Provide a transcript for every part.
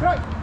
Right.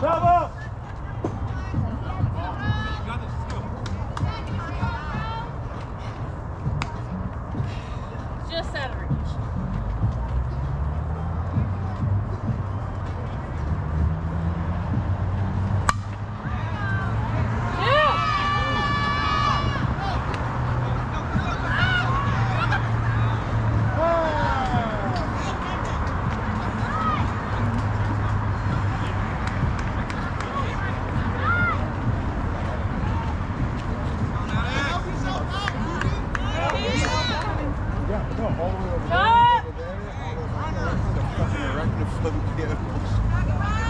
¡Bravo! Animals.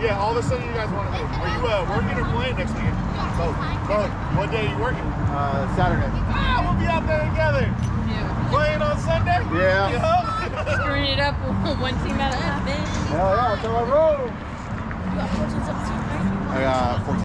Yeah, all of a sudden you guys want to move. Are you uh, working or playing next weekend? Both. Both. What day are you working? Uh, Saturday. Ah, we'll be out there together. Yeah. Playing on Sunday? Yeah. Yeah. Screwing it up one team at a time. Hell yeah, that's how I roll. You got fortunes up too, right? I got 14.